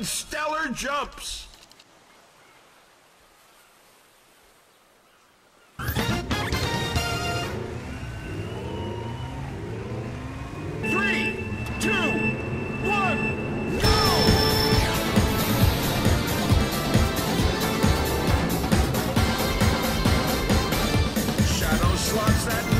and stellar jumps. Three, two, one. That